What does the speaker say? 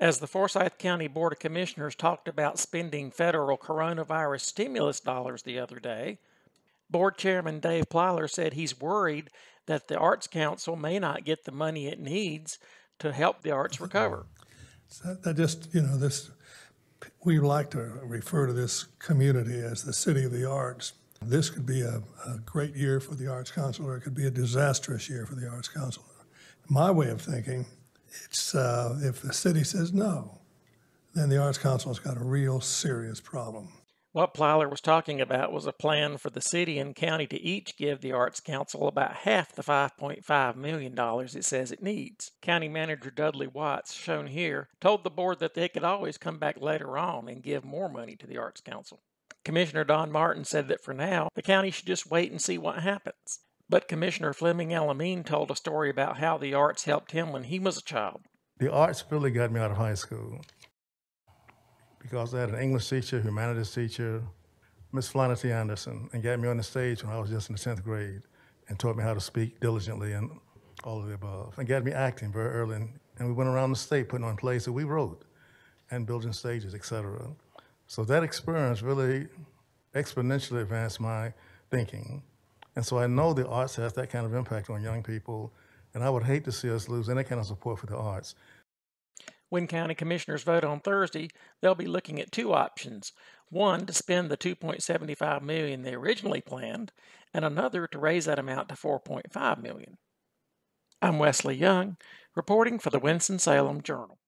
As the Forsyth County Board of Commissioners talked about spending federal coronavirus stimulus dollars the other day, Board Chairman Dave Plyler said he's worried that the Arts Council may not get the money it needs to help the arts recover. So I just, you know, this, we like to refer to this community as the city of the arts. This could be a, a great year for the Arts Council, or it could be a disastrous year for the Arts Council. My way of thinking, it's, uh, if the city says no, then the Arts Council's got a real serious problem. What Plyler was talking about was a plan for the city and county to each give the Arts Council about half the $5.5 million it says it needs. County Manager Dudley Watts, shown here, told the board that they could always come back later on and give more money to the Arts Council. Commissioner Don Martin said that for now, the county should just wait and see what happens. But Commissioner Fleming El-Amin told a story about how the arts helped him when he was a child. The arts really got me out of high school because I had an English teacher, humanities teacher, Miss Flannery Anderson, and got me on the stage when I was just in the 10th grade and taught me how to speak diligently and all of the above, and got me acting very early. And, and we went around the state putting on plays that we wrote and building stages, etc. So that experience really exponentially advanced my thinking. And so I know the arts has that kind of impact on young people, and I would hate to see us lose any kind of support for the arts. When county commissioners vote on Thursday, they'll be looking at two options. One to spend the 2.75 million they originally planned, and another to raise that amount to 4.5 million. I'm Wesley Young, reporting for the Winston-Salem Journal.